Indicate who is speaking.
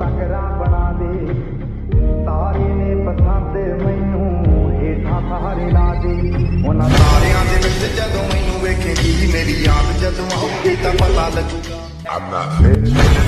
Speaker 1: ਤਕੜਾ ਬਣਾ ਦੇ ਤਾਰੇ ਨੇ ਪਸੰਦ ਮੈਨੂੰ ਹੇਠਾਂ ਸਾਰੇ ਲਾ ਦੇ ਉਹਨਾਂ
Speaker 2: ਤਾਰਿਆਂ ਦੇ ਵਿੱਚ ਜਦੋਂ ਮੈਨੂੰ ਵੇਖੇਗੀ ਮੇਰੀ ਯਾਦ ਜਦੋਂ ਆਉਗੀ ਤਾਂ ਪਤਾ ਲੱਗੂਗਾ
Speaker 3: I'm not finished.